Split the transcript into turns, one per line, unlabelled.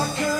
I